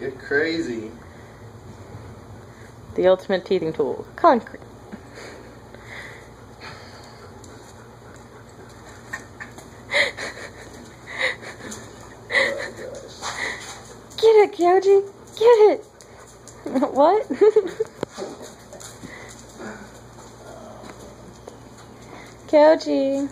You're crazy. The ultimate teething tool. Concrete. Get it, Kyoji! Get it! what? Kyoji.